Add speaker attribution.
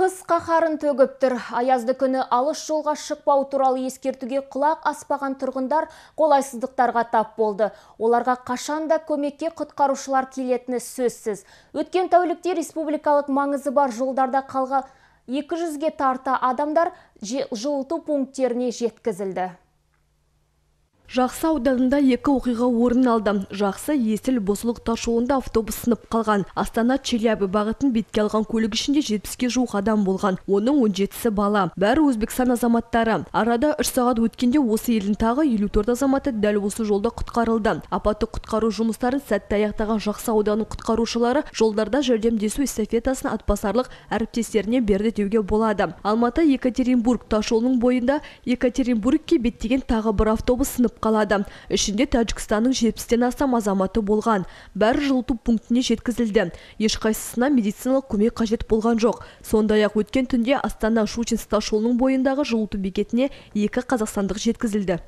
Speaker 1: Қыс қаһарын төгіп тұр. Аязды күні алыс жолға шықпау туралы ескертуге құлақ аспаған тұрғындар қолайсыздықтарға тап болды. Оларға қашанда көмекке құтқарушылар келетіні сөзсіз. Өткен тәулікте республикалық маңызы бар жолдарда қалға 200-ге тарта адамдар жылыту пункттеріне жеткізілді.
Speaker 2: Жақсы ауданында екі оқиға орын алды. Жақсы есіл босылық ташуында автобус сынып қалған. Астана Челябі бағытын бетке алған көлік ішінде 70-ке жуық адам болған. Оның 17-сі бала. Бәрі Өзбекстан азаматтары. Арада 3 сағат өткенде осы елдің тағы 54 азаматы дәл осы жолда құтқарылды. Апатты құтқару жұмыстарын сәтті аяқтаған Жақсы ауданының құтқарушылары жолдарда жәрдемдесу эстафетасын атбасарлық әріптестеріне берді деуге болады. Алматы Екатеринбург тасжолының бойында Екатеринбургке беттеген тағы бір автобус сынып қалады. Ішінде тәжікстанның жетпістен астам азаматы болған. Бәрі жылыту пунктіне жеткізілді. Ешқайсысына медициналық көмек қажет болған жоқ. Сондай ақ өткен түнде астана щучинск тасжолының бойындағы жылыту бекетіне екі қазақстандық жеткізілді.